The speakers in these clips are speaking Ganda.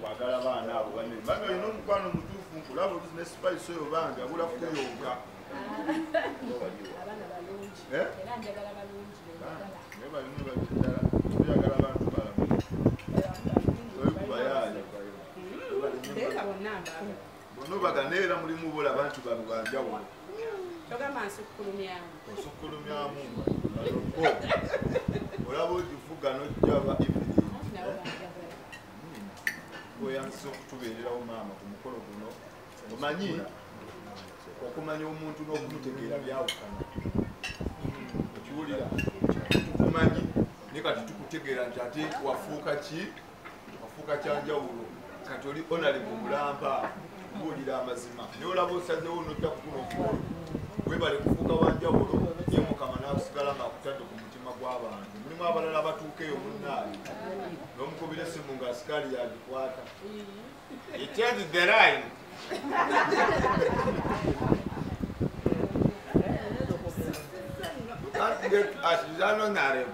kwagala baana abo bane bano olina omukwano mutuufu nkulaba oluzi ne spice oyo bange abula balungi. Eh? naye baddala tuyagala bantu balamu. Olikubayaaya ndeeka bonna bonna obagana era mulimu bola bantu bano banjawulo osukkulumyamu olaba ogivuga nojjaba ibiri nabo banjagala weyanzisa okutubeererawo maama ku mukolo guno omanyi okumanya omuntu n'okumutegeera byawukana. Okiwulira tukumanyi ne kati tukutegeera nti ate wafuuka ki? Wafuuka kyanjawulo kati oli onalive mulampa buulira amazima. Naye olaba osazewo nojja kukuna okukolo webale kufuuka wanjawulo ye mukama nakusigala ngaakutadde ku mulimu abalala abatuuka eyo munnaayo n'omukubira essimu nga sikaali yagikwata the line. You can't get artisanal narem.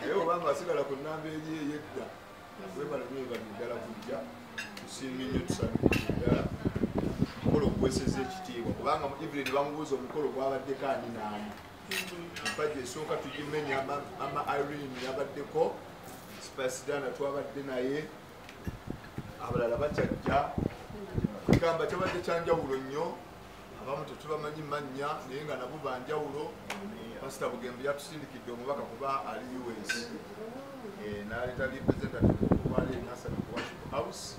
Naye obanga wasigala ku nnamba eri ey'edda webala webala ddala kujja tusiimye nnyo tusanyukire ddala omukolo ogweseza ekitiibwa kubanga evelyn bamubuuza omukolo gwabaddeko ani naani empagi esooka tugimenya ama- ama irene yabaddeko spicidana twabadde naye abalala bakyajja. Kigamba kyabadde kyanjawulo nnyo abamu tetubamanyi mannya naye nga nabo banjawulo pasita bugembe yatusindikidde omubaka kuba ali us Eh, naleeta representative okubaala enasana ku worship house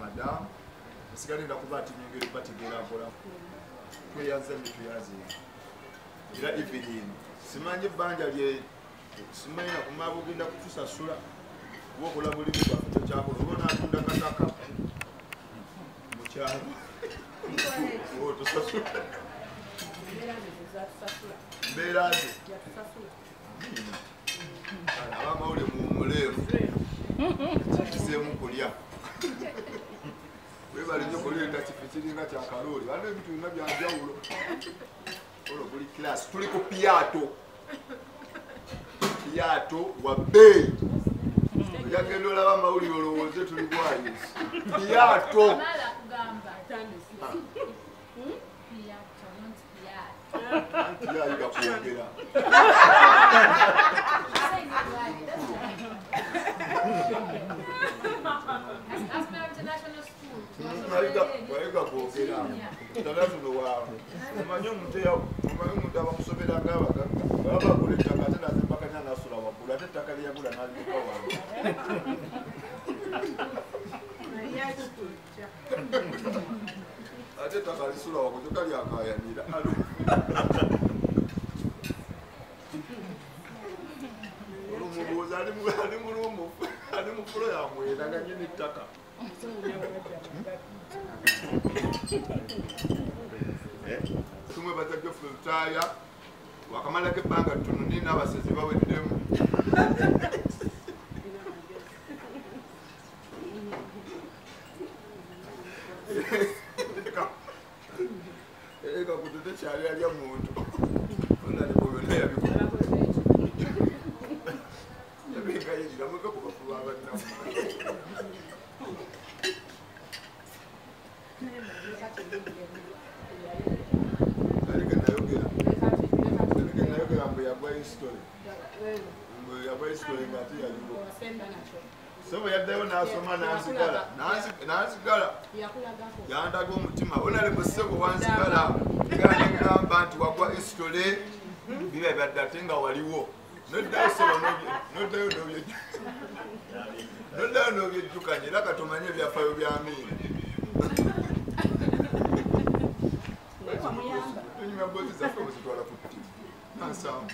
madam. Esigalenda kuba ati nyongere bategeera akola tweyanza ne tuyazeera era evelyn simanyi ebbanja lye simanyi nakumaba ogenda kutusasula kuba okola bulimu bwaffe tokyakola oba onatunda kataka mukyalo tosasula mbeera ze abamawule mumuleemu kiseemu kulya. Webale nyo kuleeta kife kiringa kyakalooli bana ebintu bina byanjawulo olo buli kilasi tuli ku piyato piyato wa bbeeyi oyagenda olaba amawulire olowooze tuli bwayisi piyato Mala kugamba. atandise Piato, not piato. yayiga kwogera. Saying wayiga kwogera ddala tuno waawe omanyi omuntu abakusobera ngaabagagga baba bagula ettaka ate nazembakanya nasula waggulu ate ettaka lyeyagula nalituka wange ate ettaka lisula waggulu kyoka lyakayanira olumubuuzi ali mulumu ali mu fulo yamweraganye n'ettaka tumwe batajjafu lutaaya wakamalako ebbanga ttono nina abasezi baweddemu. Eka kutu tekyali alya muntu. Onaleko byonna yabikola yabengayiriramuga kubafuba abannamu history ngaate yaliwo so bwe yaddayo n'asoma n'ansigala Nansi- n'ansigala yandaga omutima. Onale musebo wansigala gana ngamba nti wagwa history biba byadde ate nga waliwo. Noddayo sebo noddayo noddayo n'obyejjukanya era katomanye ebyafaayo byamiini enyuma mbozi zaffe bwezitwala ku ttimu nansamu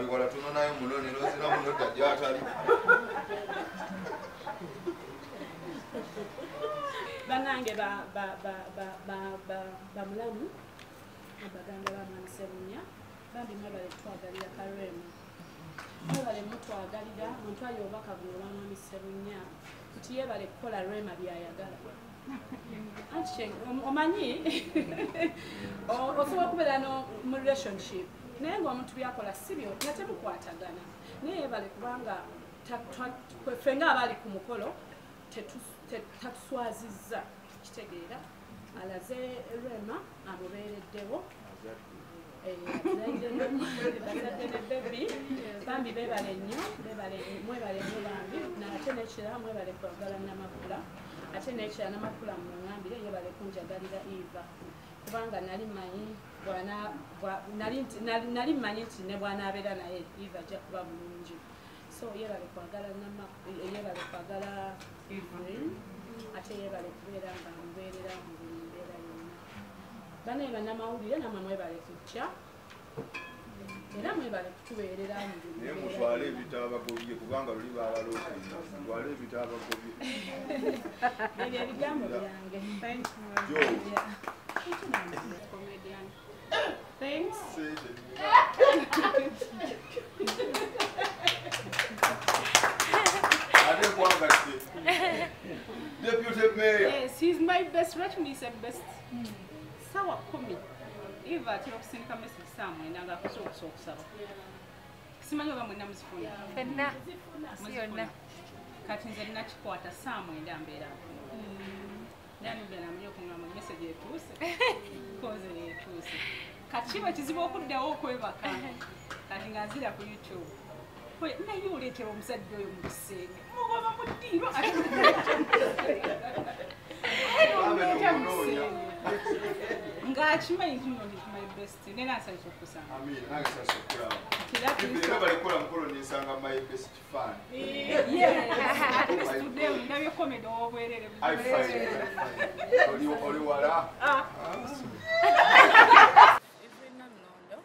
kyali wala tunonayo munone nozira muno dajatali banange ba- ba- ba- ba- ba- ba- bamulamu abaganda bamwani sebunya bambi mwebale twagalira kalwemu mwebale mutwagalira muntu ayo obubaka buno olwamwani sebunya nti yebale kukola rema byayagala. Omanyi? Osobola okubeera mu relationship naye ngaomuntu byakola si byo nga temukwatagana naye yebale kubanga ffe ngaabaali ku mukolo tatuswazizza kitegeera alaze rema amubeereddewo bazadde ne bebi bambi bebale nnyo mwebale nnyo bambi nate nekirala mwebale kwagala namakula ate nekirala namakula muŋambire yebale kunjagalira eva kubanga nali manyi nali nti- nali- nali manyi nti ne bwanaabeera naye eva ajja kuba bulungi. So yebale kwagala yebale kwagala ate yebale kubeera nga mubeerera mu buli mbeera yonna. Banaye bannamawulire namwe mwebale kutya? Era mwebale kutubeerera naye mutwale ebitaabagobye kubanga luli babaloosinga mutwale ebitaabagobye ebyo ebigambo byange. Thanks. ate nkwangatte deputy mayor Yes, he's my best. Rachel is a best. Sawa kumi. Eva atera okusindika message saa mwenda ng'akoze okusa okusaba. Simanyi oba mwenna muzifuna. Fenna. Si Muzifuna. yonna. Kati nze nnakikwata saa mwenda mbeera. Nani bwe namanyi okuŋŋamba message etuuse. Kati kiba kizibu okuddawo okwebaka. Kati nga nzira ku YouTube. Naye oleetera omusajja oyo mu kisenge. Mugoma mu ddiiro ate ng'akimanyi ndi my best. Nera nsanyusa okusanga. Amina, nange sasa okulaba. Kira Ibi era balikola mukolo ninsanga my best fan. today ndabye komedi ow'obwerere I find oli oli wala. Every Namulondo,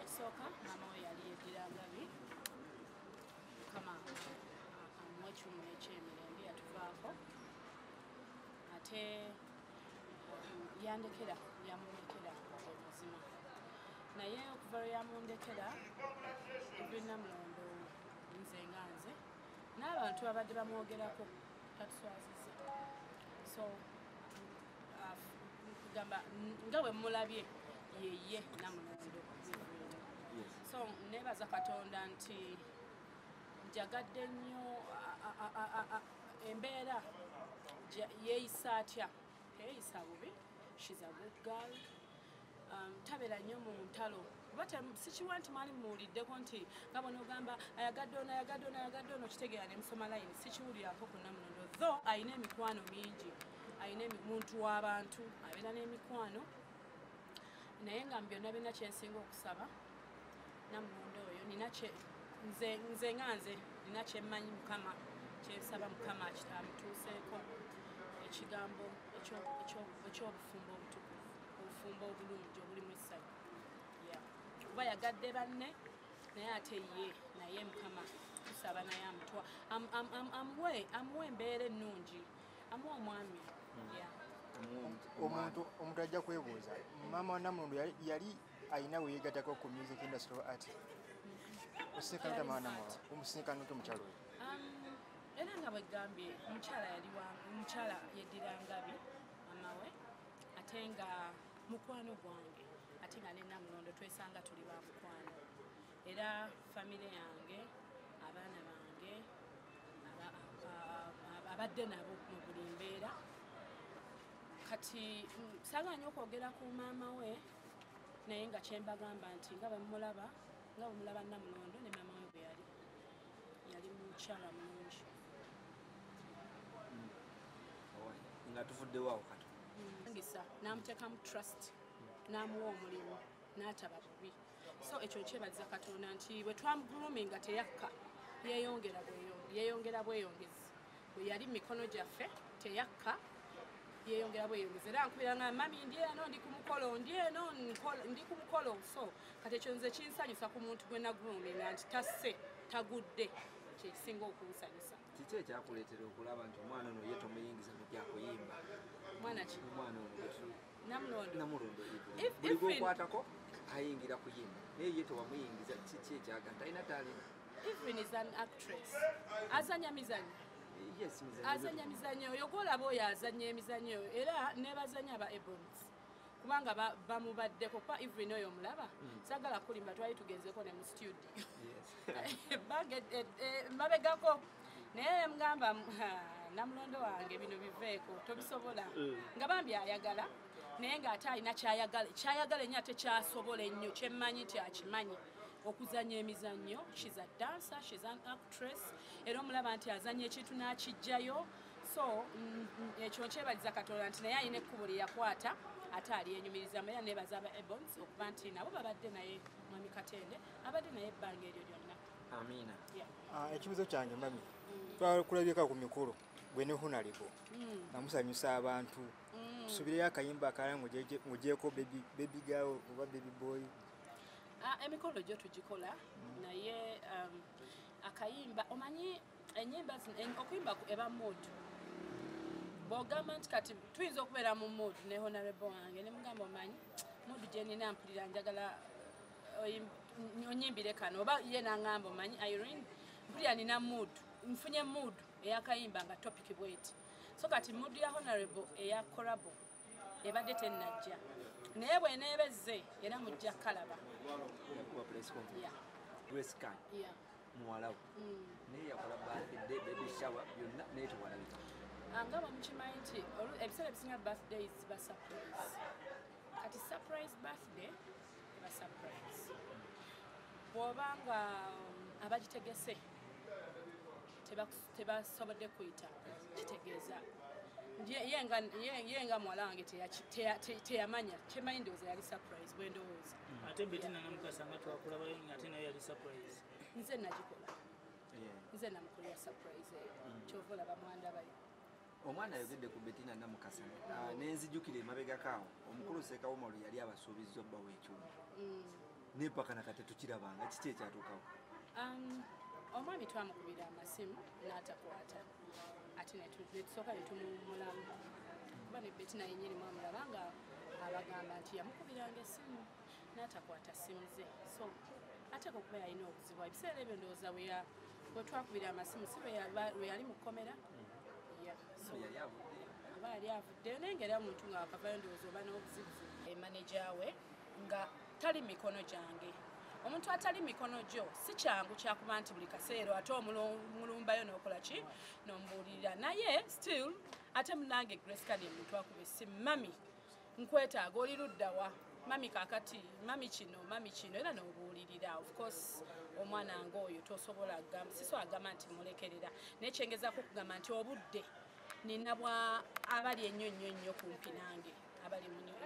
ekisooka maama we yali yeddira ngabi mukama amuwa ekirumu ekyemirembe yatuvaako ate um, yandekera yamundekera obuzima okuva lwe yamundekera every Namulondo nze nga nze. N'abantu babadde bamwogerako tatuswaziza so kugamba nga bwe mulabye yeye namulondo so nebaza katonda nti njagadde nnyo embeera yeeyisa atya? Teyeeyisa bubi. Shes a good girl. Um, tabeera nnyo mu ntalo kuba sikiwa nti mwali muwuliddeko nti nga bwe nogamba ayagadde ono ayagadde ono ayagadde ono kitegeera ne musoma layini sikiwulirako ku namulondo tho ayina emikwano mingi ayina emi- muntu w'abantu abeera n'emikwano. Naye nga byonna byonna kyensinga okusaba namulondo oyo nina nze nga nze nina kyemmanyi mukama kyensaba mukama amutuuseeko ekigambo ekyo- ekyo- ekyobufumbo obutukuvu obufumbo obulungi obulimu essanyu. Kuba yagadde banne naye ate ye naye mukama tusaba naye amutwa. Am- am- am- amuwe amuwe embeera ennungi. Amuwe omwami. Yeah. omuntu omuntu. Ajja kwebuuza. Maama wa namulondo yali- ayina weyegatako ku music industry of art. Osisinkana ta maana muwa omusisinkana oke mukyalo oyo Um, era nga bwegambye omukyala yali wa omukyala yeddira ngabi mama we ate nga mukwano gwange ate nga ne namulondo twesanga tuli ba mukwano era famire yange abaana bange abadde nabo mu buli mbeera. Kati mm, saaganya okwogera ku maama we naye nga kyembagamba nti nga bwe mumulaba nga bwe mulaba namulondo ne maama we bwe yali yali mukyala mulungi. Nga tuvuddewo awo kati. Ngisa n'amuteekamu trust n'amuwa omulimu n'ataba bubi. So ekyo kyebaza katonda nti bwe twamuguluminga teyakka yeeyongera bweyo- yeeyongera bweyongezi. Bwe yali mu mikono gyaffe teyakka yeeyongera bweyongezi. Era nkubiranga mami ndi eno ndi ku mukolo ndi eno ndi ku mukolo. So kati ekyo nze kinsanyusa ku muntu gwe naguluminga nti tasse tagudde kyekisinga okunsanyusa. Kiki ekyakuleetera okulaba nti omwana ono ye tomuyingiza mu byakuyimba mwana ki? Omwana ono namulondo buli gwokwatako ayingira kuyimba naye ye tewamuyingiza kiki ekyaga? Talina talina even is an actress. Azanya mizanyo azanya emizannyo oyo gwolaba oyo azanya emizannyo eyo era nebazanya aba ebons kubanga ba- bamubaddeko kuba even oyo omulaba sagala kulimba twali tugenzeko ne mu studio. Ed- eh, mabegako. Naye mugamba namulondo wange bino biveeko tobisobola. Nga bambi ayagala naye ng'ate alina kyayagala kyayagala ennyo ate kyasobola ennyo kyemmanyi nti akimanyi. Okuzanya emizannyo shes a dancer shes an actress era omulaba nti azanya ekintu n'akijjayo so mm, ekyo nkyebaliza katonda nti naye alina ekkubo lye yakwata ate alyenyumirizamu era nebaza aba ebons okuba nti nabo babadde naye mwami katende abadde naye ebbanga eryo lyonna. Amina. Ah, ekibuzo kyange mami twakulabyeka ku mikolo gwe ne hunalibo namusanyusa abantu. Tusubireyo akayimba akalala ngugyeko baby girl oba baby boy. Ah, emikolo gyo tugikola naye um, akayimba omanyi enyimba okuyimba ku- eba mood bwogamba nti kati tuyinza okubeera mu mood ne honorable wange nemugamba omanyi mood gyenina mpulira njagala oyim- onyimbire kano. Oba ye naŋŋamba omanyi irene mpulira nina mood nfunye mood eyakayimba nga topic bweti. So kati mood ya honorable eya korabo ebadde tennajja. Naye bweneebezze era mujja kalaba muwalawo. Naye yakola birthday baby shower byonna naye tewalabika Ah, nga bamukimanyi nti ebiseera ebisinga birthdays ziba surprise. Kati surprise birthday eba surprise. Bw'oba nga um, abagitegese tebasobodde kuyita kitegeeza. Ye- nga- muwala wange teyamanya kyemanyi ndowooza yali surprise bwe ndowooza. Ate betina namukasa nga twakulabayo ate nayo yali surprise. Nze nagikola nze namukolera surprise eyo kyova olaba mwandabayo omwana ayogedde ku betina namukasa nenzijukira emabegakaawo omukulu sekawomalo yali abasuubiza obbawo ekyuma naye paka nakate tukirabanga kiki ekyatuukawo? Um, omwami twamukubira amasimu n'atakwata. Ate ne tu- ne tusooka ne tumumulamu. Kuba ne betina yenyini mwamulaba nga abagamba nti yamukubiranga essimu n'atakwata simu ze. So ateeka okuba yalina obuzibu ebiseera ebyo ndowooza bwe twakubira amasimu si bwe yali mu kkomera? So- yali avuddeyo naye ngaera muntu nga wakavayo ndowooza oba n'obuzibuzi emaneja we nga tali mikono gyange omuntu atali mikono gyo si kyangu kyakuba nti buli kaseera ate omulumbayo n'okola ki? N'omubuulirira naye still ate munange grace kadi omuntu akuba essimu mami. Nkwetaaga oli luddawa mami kakati mami kino mami kino era n'obuulirira. Of course omwana ngaoyo tosobola agamba siso agamba nti mulekerera. Naye kyengezaako okugamba nti obudde nina bwa abali ennyo nnyo nnyo kumpi nange abali mu new eagles